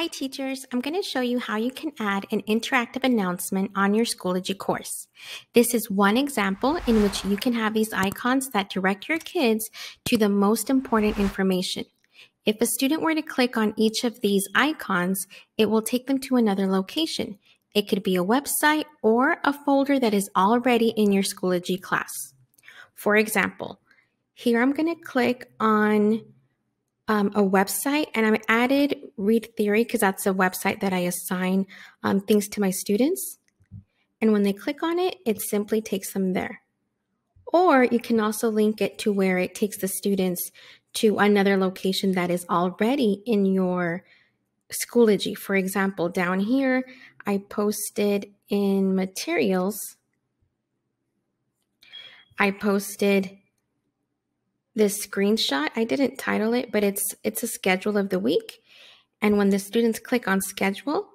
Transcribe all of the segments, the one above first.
Hi teachers, I'm going to show you how you can add an interactive announcement on your Schoology course. This is one example in which you can have these icons that direct your kids to the most important information. If a student were to click on each of these icons, it will take them to another location. It could be a website or a folder that is already in your Schoology class. For example, here I'm going to click on um, a website and I added Read Theory because that's a website that I assign um, things to my students. And when they click on it, it simply takes them there. Or you can also link it to where it takes the students to another location that is already in your Schoology. For example, down here, I posted in materials, I posted this screenshot. I didn't title it, but it's it's a schedule of the week. And when the students click on schedule,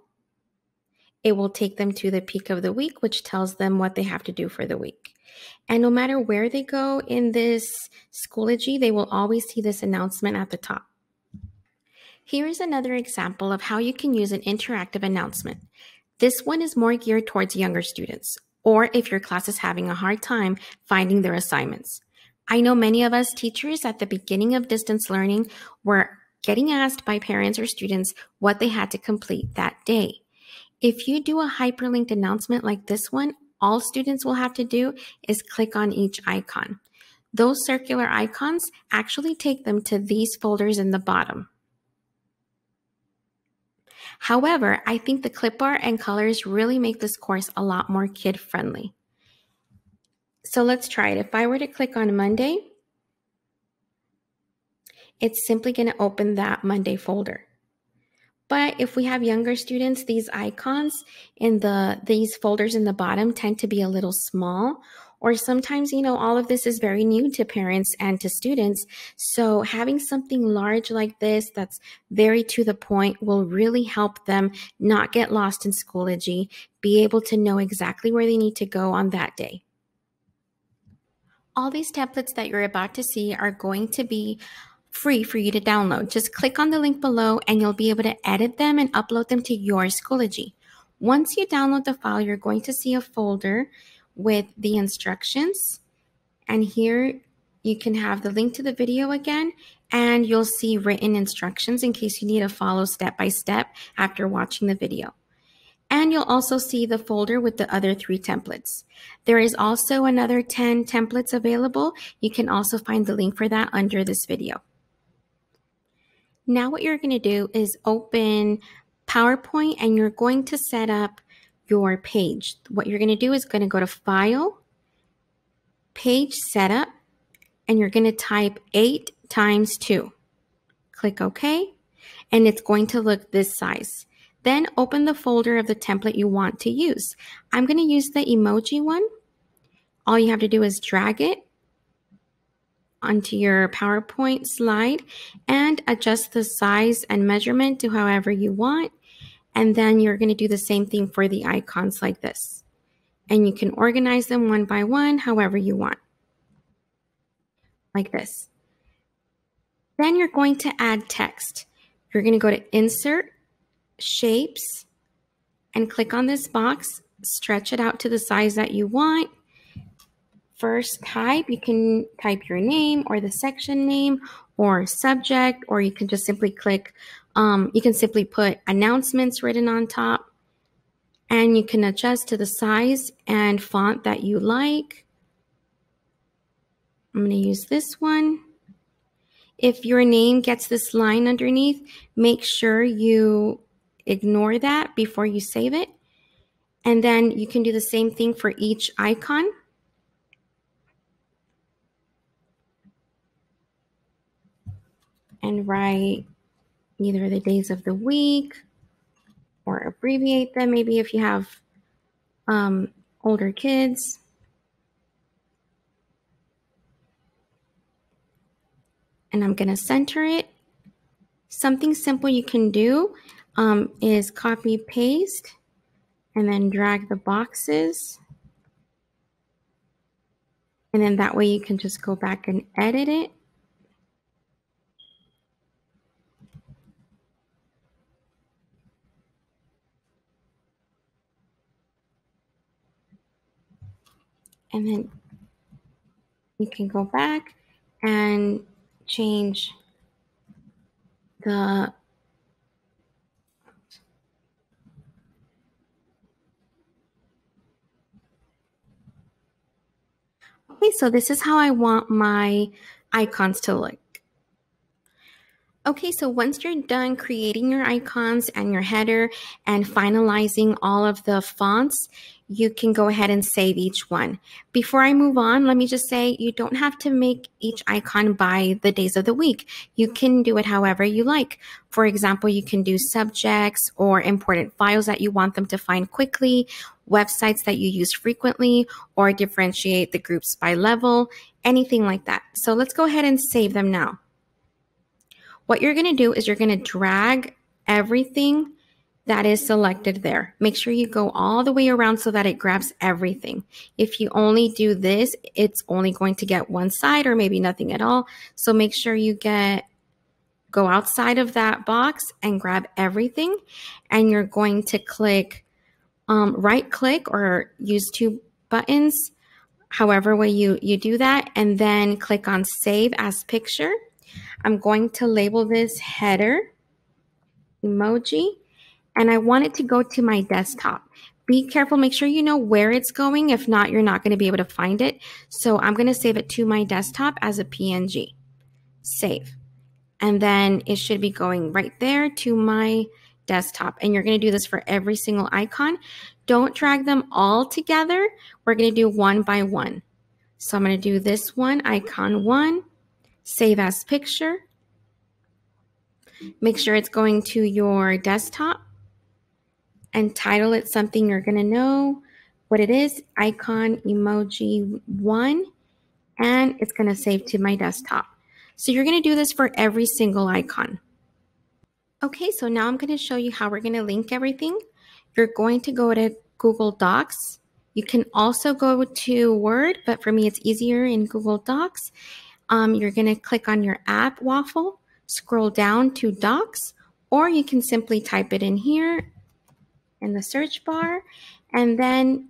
it will take them to the peak of the week, which tells them what they have to do for the week. And no matter where they go in this Schoology, they will always see this announcement at the top. Here is another example of how you can use an interactive announcement. This one is more geared towards younger students, or if your class is having a hard time finding their assignments. I know many of us teachers at the beginning of distance learning were getting asked by parents or students what they had to complete that day. If you do a hyperlinked announcement like this one, all students will have to do is click on each icon. Those circular icons actually take them to these folders in the bottom. However, I think the clip art and colors really make this course a lot more kid friendly. So let's try it. If I were to click on Monday, it's simply going to open that Monday folder. But if we have younger students, these icons in the these folders in the bottom tend to be a little small or sometimes, you know, all of this is very new to parents and to students. So having something large like this that's very to the point will really help them not get lost in Schoology, be able to know exactly where they need to go on that day. All these templates that you're about to see are going to be free for you to download. Just click on the link below and you'll be able to edit them and upload them to your Schoology. Once you download the file, you're going to see a folder with the instructions. And here you can have the link to the video again and you'll see written instructions in case you need to follow step by step after watching the video. And you'll also see the folder with the other three templates. There is also another 10 templates available. You can also find the link for that under this video. Now what you're going to do is open PowerPoint and you're going to set up your page. What you're going to do is going to go to File, Page Setup, and you're going to type 8 times 2. Click OK, and it's going to look this size. Then open the folder of the template you want to use. I'm going to use the emoji one. All you have to do is drag it onto your PowerPoint slide and adjust the size and measurement to however you want. And then you're going to do the same thing for the icons like this. And you can organize them one by one, however you want. Like this. Then you're going to add text. You're going to go to Insert, shapes and click on this box, stretch it out to the size that you want. First type, you can type your name or the section name or subject, or you can just simply click, um, you can simply put announcements written on top and you can adjust to the size and font that you like. I'm going to use this one. If your name gets this line underneath, make sure you ignore that before you save it. And then you can do the same thing for each icon. And write either the days of the week or abbreviate them, maybe if you have um, older kids. And I'm going to center it. Something simple you can do um, is copy paste and then drag the boxes. And then that way you can just go back and edit it. And then you can go back and change the Okay, so this is how I want my icons to look. Okay, so once you're done creating your icons and your header and finalizing all of the fonts, you can go ahead and save each one. Before I move on, let me just say you don't have to make each icon by the days of the week. You can do it however you like. For example, you can do subjects or important files that you want them to find quickly, websites that you use frequently, or differentiate the groups by level, anything like that. So let's go ahead and save them now. What you're going to do is you're going to drag everything that is selected there. Make sure you go all the way around so that it grabs everything. If you only do this, it's only going to get one side or maybe nothing at all. So make sure you get go outside of that box and grab everything and you're going to click um, right click or use two buttons however way you you do that and then click on save as picture I'm going to label this header emoji and I want it to go to my desktop. Be careful, make sure you know where it's going. If not, you're not going to be able to find it. So I'm going to save it to my desktop as a PNG. Save. And then it should be going right there to my desktop. And you're going to do this for every single icon. Don't drag them all together. We're going to do one by one. So I'm going to do this one, icon one, save as picture. Make sure it's going to your desktop and title it something you're going to know what it is icon emoji one and it's going to save to my desktop. So you're going to do this for every single icon. Okay, so now I'm going to show you how we're going to link everything. You're going to go to Google Docs. You can also go to Word, but for me it's easier in Google Docs. Um, you're going to click on your app waffle, scroll down to Docs, or you can simply type it in here in the search bar and then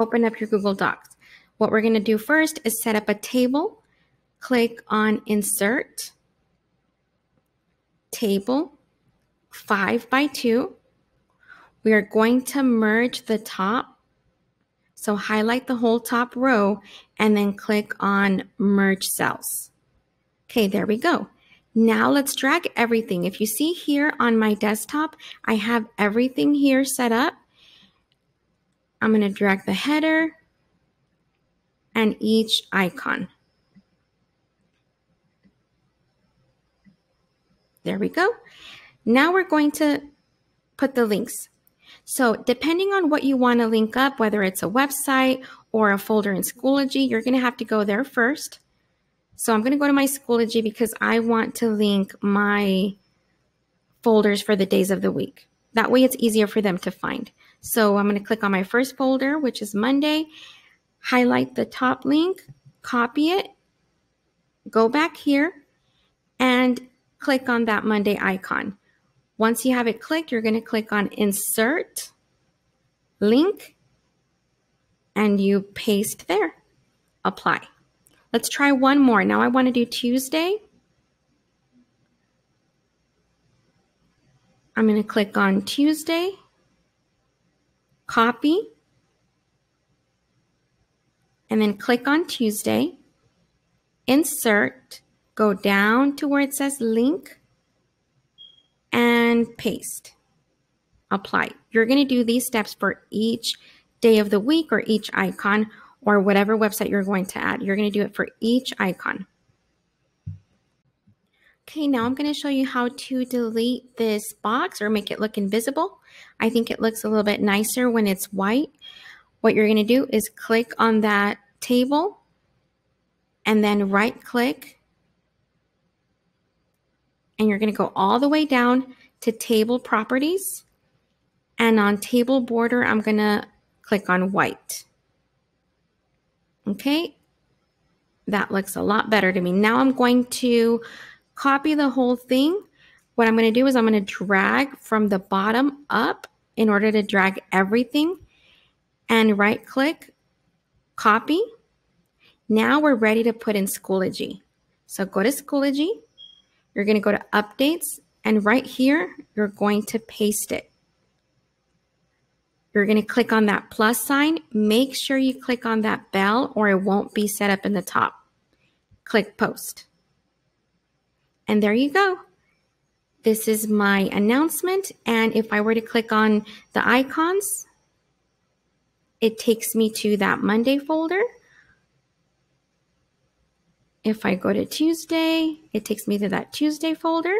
open up your Google Docs. What we're going to do first is set up a table. Click on Insert, Table, 5 by 2. We are going to merge the top so highlight the whole top row and then click on merge cells. Okay, there we go. Now let's drag everything. If you see here on my desktop, I have everything here set up. I'm going to drag the header and each icon. There we go. Now we're going to put the links. So depending on what you want to link up, whether it's a website or a folder in Schoology, you're going to have to go there first. So I'm going to go to my Schoology because I want to link my folders for the days of the week. That way it's easier for them to find. So I'm going to click on my first folder, which is Monday, highlight the top link, copy it, go back here, and click on that Monday icon. Once you have it clicked, you're going to click on insert link and you paste there. Apply. Let's try one more. Now I want to do Tuesday. I'm going to click on Tuesday, copy, and then click on Tuesday, insert, go down to where it says link, and paste. Apply. You're going to do these steps for each day of the week or each icon or whatever website you're going to add. You're going to do it for each icon. Okay, now I'm going to show you how to delete this box or make it look invisible. I think it looks a little bit nicer when it's white. What you're going to do is click on that table and then right click and you're going to go all the way down to table properties. And on table border, I'm going to click on white. Okay, that looks a lot better to me. Now I'm going to copy the whole thing. What I'm going to do is I'm going to drag from the bottom up in order to drag everything and right click, copy. Now we're ready to put in Schoology. So go to Schoology. You're going to go to updates and right here, you're going to paste it. You're going to click on that plus sign. Make sure you click on that bell or it won't be set up in the top. Click post. And there you go. This is my announcement. And if I were to click on the icons, it takes me to that Monday folder. If I go to Tuesday, it takes me to that Tuesday folder.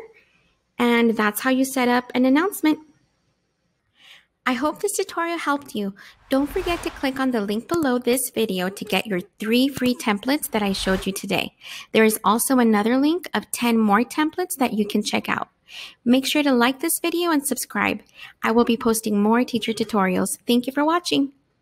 And that's how you set up an announcement. I hope this tutorial helped you. Don't forget to click on the link below this video to get your three free templates that I showed you today. There is also another link of 10 more templates that you can check out. Make sure to like this video and subscribe. I will be posting more teacher tutorials. Thank you for watching.